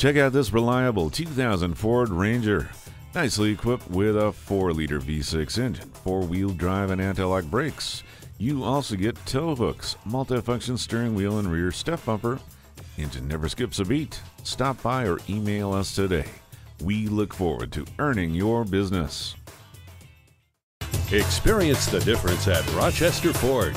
Check out this reliable 2000 Ford Ranger. Nicely equipped with a 4 liter V6 engine, 4 wheel drive, and anti lock brakes. You also get tow hooks, multifunction steering wheel, and rear step bumper. Engine never skips a beat. Stop by or email us today. We look forward to earning your business. Experience the difference at Rochester Ford.